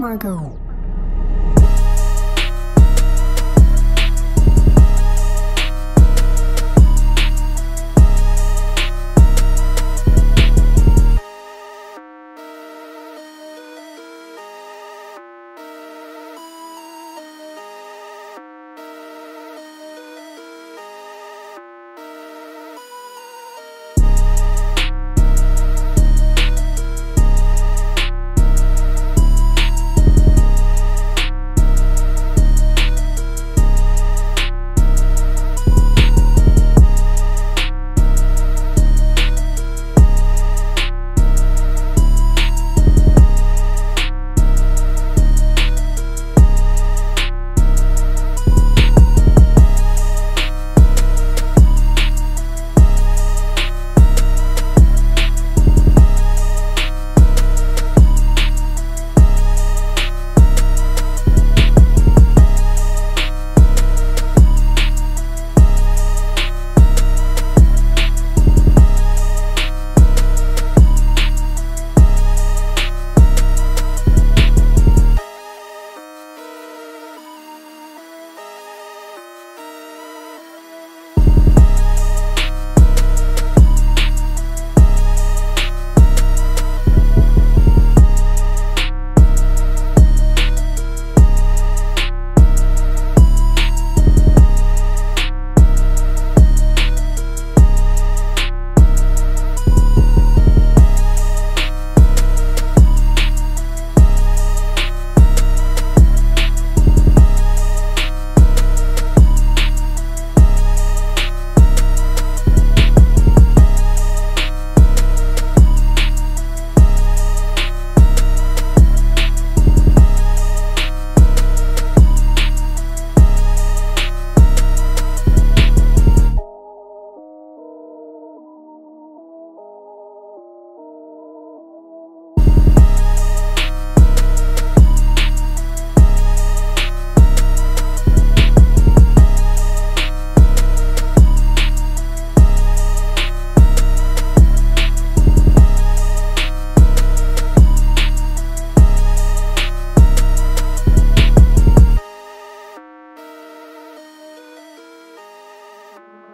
Margot.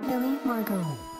Billy Margot.